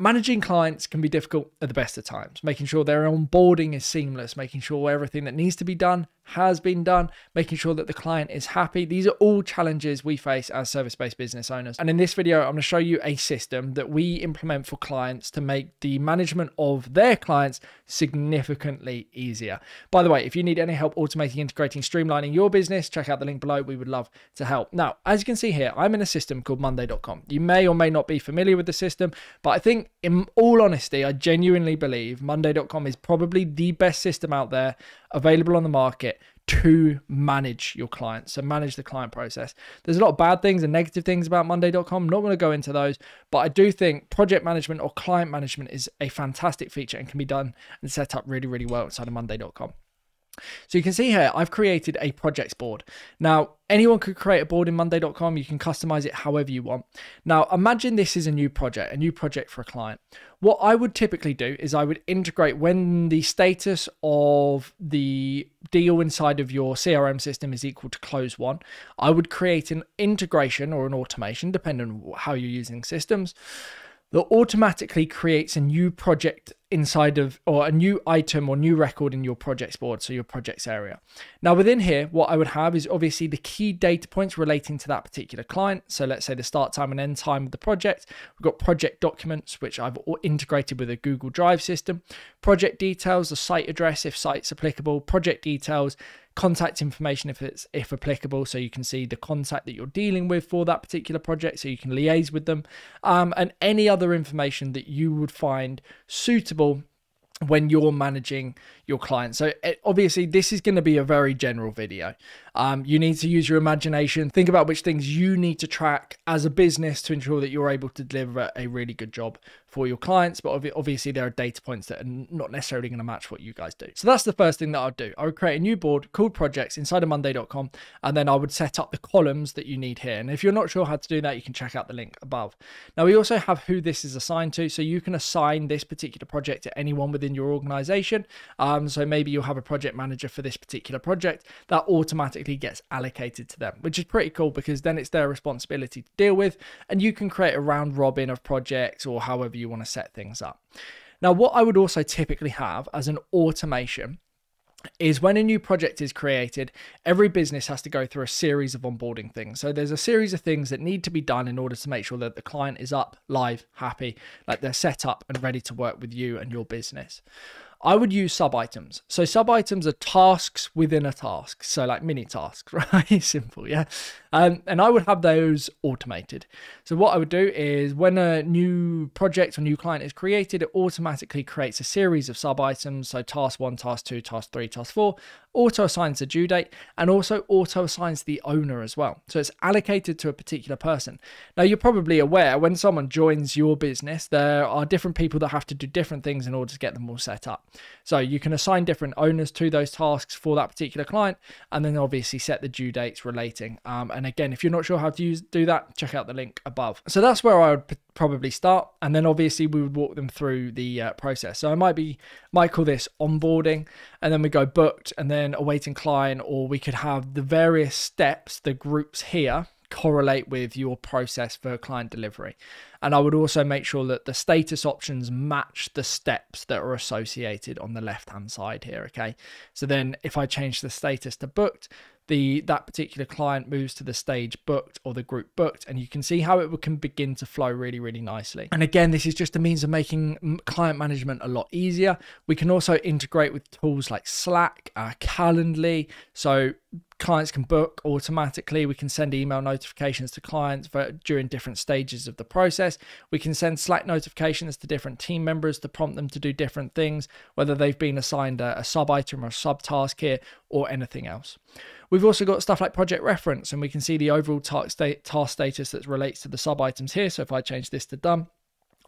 Managing clients can be difficult at the best of times, making sure their onboarding is seamless, making sure everything that needs to be done has been done, making sure that the client is happy. These are all challenges we face as service based business owners. And in this video, I'm going to show you a system that we implement for clients to make the management of their clients significantly easier. By the way, if you need any help automating, integrating, streamlining your business, check out the link below. We would love to help. Now, as you can see here, I'm in a system called Monday.com. You may or may not be familiar with the system, but I think, in all honesty, I genuinely believe Monday.com is probably the best system out there available on the market to manage your clients, so manage the client process. There's a lot of bad things and negative things about Monday.com. I'm not going to go into those, but I do think project management or client management is a fantastic feature and can be done and set up really, really well inside of Monday.com. So you can see here, I've created a projects board. Now, anyone could create a board in monday.com. You can customize it however you want. Now, imagine this is a new project, a new project for a client. What I would typically do is I would integrate when the status of the deal inside of your CRM system is equal to closed won, I would create an integration or an automation, depending on how you're using systems that automatically creates a new project inside of or a new item or new record in your projects board so your projects area. Now within here what i would have is obviously the key data points relating to that particular client. So let's say the start time and end time of the project. We've got project documents which i've integrated with a google drive system project details the site address if site's applicable project details contact information if it's if applicable so you can see the contact that you're dealing with for that particular project so you can liaise with them um, and any other information that you would find suitable when you're managing your client. So it, obviously this is going to be a very general video. Um, you need to use your imagination, think about which things you need to track as a business to ensure that you're able to deliver a really good job for your clients. But obviously there are data points that are not necessarily going to match what you guys do. So that's the first thing that I'd do. I would create a new board called projects inside of monday.com and then I would set up the columns that you need here. And if you're not sure how to do that, you can check out the link above. Now we also have who this is assigned to. So you can assign this particular project to anyone within your organization. Um, so maybe you'll have a project manager for this particular project that automatically gets allocated to them, which is pretty cool because then it's their responsibility to deal with, and you can create a round robin of projects or however you want to set things up. Now, what I would also typically have as an automation is when a new project is created, every business has to go through a series of onboarding things. So there's a series of things that need to be done in order to make sure that the client is up, live, happy, like they're set up and ready to work with you and your business. I would use sub items. So sub items are tasks within a task. So like mini tasks, right? Simple, yeah. Um, and I would have those automated. So what I would do is when a new project or new client is created, it automatically creates a series of sub items. So task one, task two, task three, task four, auto assigns the due date and also auto assigns the owner as well. So it's allocated to a particular person. Now you're probably aware when someone joins your business, there are different people that have to do different things in order to get them all set up. So you can assign different owners to those tasks for that particular client and then obviously set the due dates relating. Um, and again, if you're not sure how to use do that, check out the link above. So that's where I would probably start and then obviously we would walk them through the uh, process. So i might be might call this onboarding and then we go booked and then awaiting client or we could have the various steps the groups here correlate with your process for client delivery. And i would also make sure that the status options match the steps that are associated on the left hand side here okay? So then if i change the status to booked the that particular client moves to the stage booked or the group booked and you can see how it can begin to flow really really nicely and again this is just a means of making client management a lot easier we can also integrate with tools like slack uh, calendly so clients can book automatically. We can send email notifications to clients for, during different stages of the process. We can send Slack notifications to different team members to prompt them to do different things, whether they've been assigned a, a sub item or a sub task here or anything else. We've also got stuff like project reference, and we can see the overall task, task status that relates to the sub items here. So if I change this to done,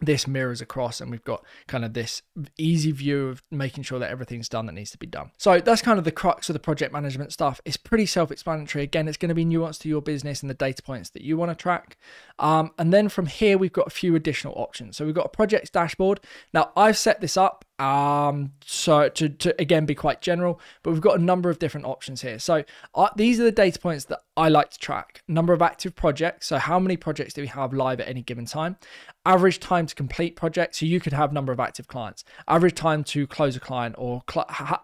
this mirrors across and we've got kind of this easy view of making sure that everything's done that needs to be done. So that's kind of the crux of the project management stuff. It's pretty self-explanatory. Again, it's going to be nuanced to your business and the data points that you want to track. Um, and then from here, we've got a few additional options. So we've got a projects dashboard. Now I've set this up um so to, to again be quite general but we've got a number of different options here. So uh, these are the data points that i like to track. Number of active projects. So how many projects do we have live at any given time? Average time to complete projects. So you could have number of active clients. Average time to close a client or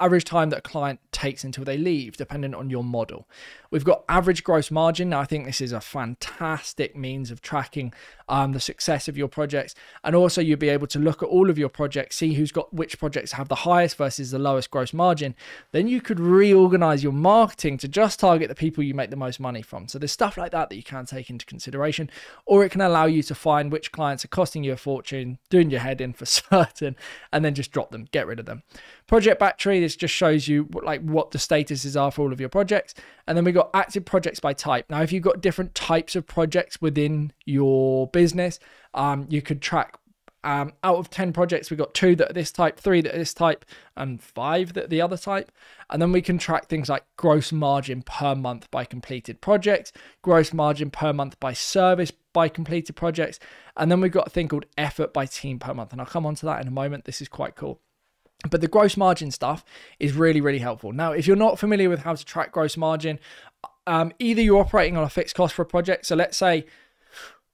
average time that a client takes until they leave depending on your model we've got average gross margin now i think this is a fantastic means of tracking um, the success of your projects and also you'll be able to look at all of your projects see who's got which projects have the highest versus the lowest gross margin, then you could reorganize your marketing to just target the people you make the most money from. So there's stuff like that that you can take into consideration, or it can allow you to find which clients are costing you a fortune, doing your head in for certain, and then just drop them, get rid of them. Project battery, this just shows you like what the statuses are for all of your projects. And then we've got active projects by type. Now, if you've got different types of projects within your business, um, you could track um, out of 10 projects, we've got two that are this type, three that are this type, and five that are the other type. And then we can track things like gross margin per month by completed projects, gross margin per month by service by completed projects. And then we've got a thing called effort by team per month. And I'll come on to that in a moment. This is quite cool. But the gross margin stuff is really, really helpful. Now, if you're not familiar with how to track gross margin, um, either you're operating on a fixed cost for a project. So let's say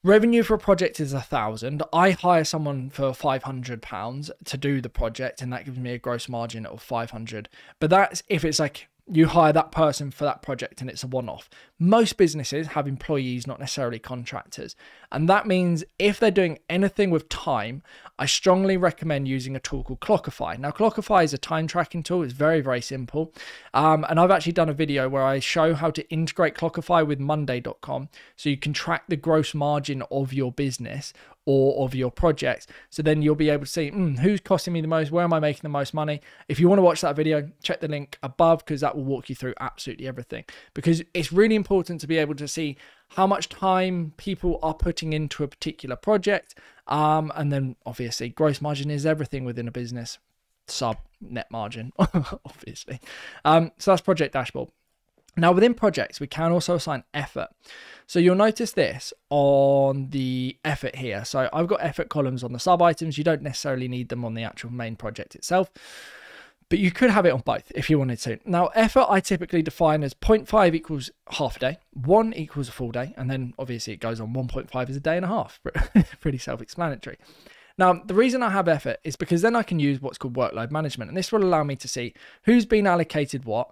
Revenue for a project is a thousand. I hire someone for five hundred pounds to do the project, and that gives me a gross margin of five hundred. But that's if it's like you hire that person for that project and it's a one off. Most businesses have employees, not necessarily contractors. And that means if they're doing anything with time, I strongly recommend using a tool called Clockify. Now, Clockify is a time tracking tool, it's very, very simple. Um, and I've actually done a video where I show how to integrate Clockify with Monday.com so you can track the gross margin of your business or of your projects. So then you'll be able to see mm, who's costing me the most, where am I making the most money. If you want to watch that video, check the link above because that will walk you through absolutely everything. Because it's really important to be able to see how much time people are putting into a particular project. Um, and then obviously, gross margin is everything within a business. Sub net margin, obviously. Um, so that's project dashboard. Now, within projects, we can also assign effort. So you'll notice this on the effort here. So I've got effort columns on the sub items. You don't necessarily need them on the actual main project itself, but you could have it on both if you wanted to. Now, effort I typically define as 0.5 equals half a day, 1 equals a full day, and then obviously it goes on 1.5 is a day and a half. Pretty self explanatory. Now, the reason I have effort is because then I can use what's called workload management, and this will allow me to see who's been allocated what,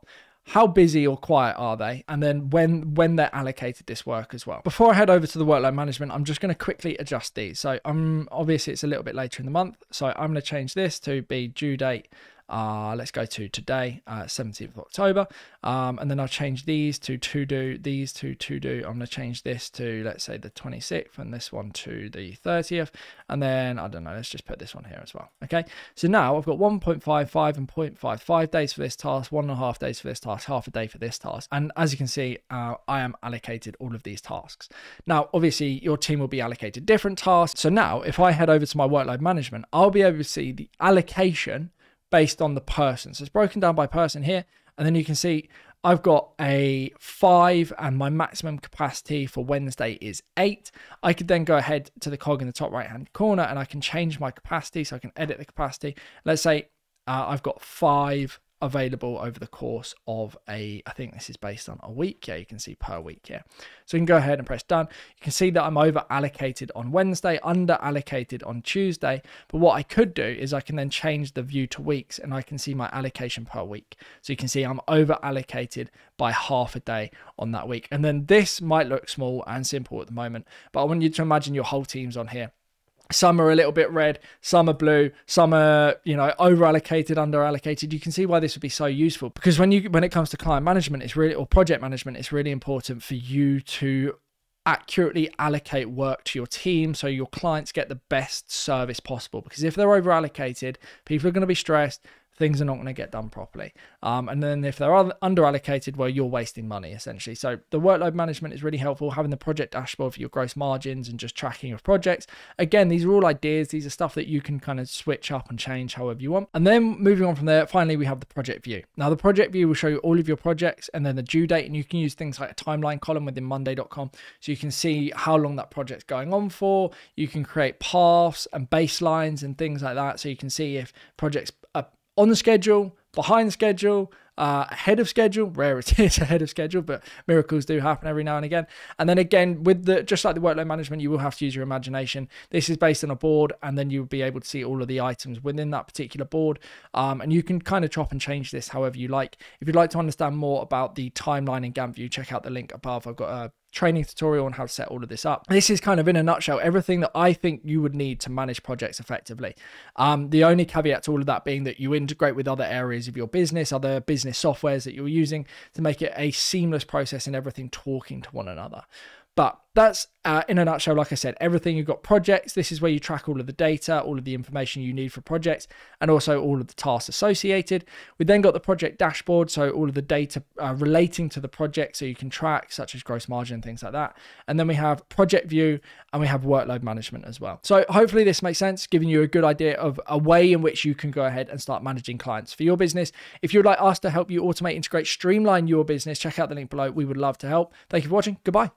how busy or quiet are they? And then when when they're allocated this work as well. Before i head over to the workload management i'm just going to quickly adjust these. So i'm obviously it's a little bit later in the month so i'm going to change this to be due date uh, let's go to today, uh, 17th of October. Um, and then I'll change these to to do, these to to do. I'm going to change this to, let's say, the 26th and this one to the 30th. And then, I don't know, let's just put this one here as well. Okay. So now I've got 1.55 and 0.55 days for this task, one and a half days for this task, half a day for this task. And as you can see, uh, I am allocated all of these tasks. Now, obviously, your team will be allocated different tasks. So now, if I head over to my workload management, I'll be able to see the allocation based on the person. So it's broken down by person here. And then you can see I've got a five and my maximum capacity for Wednesday is eight. I could then go ahead to the cog in the top right hand corner and I can change my capacity. So I can edit the capacity. Let's say uh, I've got five available over the course of a, I think this is based on a week. Yeah, you can see per week here. So you can go ahead and press done. You can see that I'm over allocated on Wednesday, under allocated on Tuesday. But what I could do is I can then change the view to weeks and I can see my allocation per week. So you can see I'm over allocated by half a day on that week. And then this might look small and simple at the moment, but I want you to imagine your whole team's on here some are a little bit red, some are blue, some are, you know, over allocated, under allocated. You can see why this would be so useful because when you when it comes to client management, it's really or project management, it's really important for you to accurately allocate work to your team so your clients get the best service possible because if they're over allocated, people are going to be stressed, things are not going to get done properly. Um, and then if they're under allocated, well, you're wasting money essentially. So the workload management is really helpful. Having the project dashboard for your gross margins and just tracking of projects. Again, these are all ideas. These are stuff that you can kind of switch up and change however you want. And then moving on from there, finally, we have the project view. Now, the project view will show you all of your projects and then the due date, and you can use things like a timeline column within Monday.com so you can see how long that project's going on for. You can create paths and baselines and things like that, so you can see if projects on the schedule, behind schedule, uh, ahead of schedule. Rare it is ahead of schedule, but miracles do happen every now and again. And then again, with the just like the workload management, you will have to use your imagination. This is based on a board, and then you'll be able to see all of the items within that particular board. Um, and you can kind of chop and change this however you like. If you'd like to understand more about the timeline in Gantt view, check out the link above. I've got a training tutorial on how to set all of this up. This is kind of in a nutshell everything that I think you would need to manage projects effectively. Um, the only caveat to all of that being that you integrate with other areas of your business, other business softwares that you're using to make it a seamless process and everything talking to one another. But that's uh, in a nutshell, like I said, everything you've got projects. This is where you track all of the data, all of the information you need for projects, and also all of the tasks associated. We then got the project dashboard, so all of the data uh, relating to the project, so you can track, such as gross margin, things like that. And then we have project view, and we have workload management as well. So hopefully this makes sense, giving you a good idea of a way in which you can go ahead and start managing clients for your business. If you'd like us to help you automate, integrate, streamline your business, check out the link below. We would love to help. Thank you for watching. Goodbye.